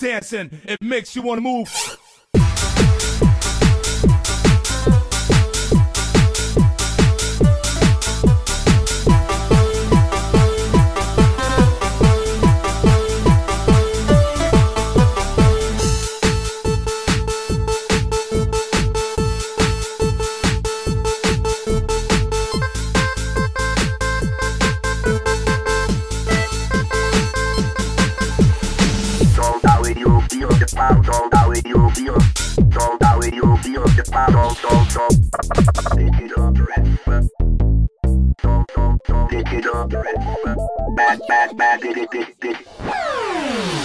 dancing. It makes you wanna move. Feel the pound, solta when you feel, solta when you feel the pound, sol, sol, sol. Pick it up, ref. Sol, sol, sol. Pick it up, ref. Bad, bad, bad, did it, it, did it.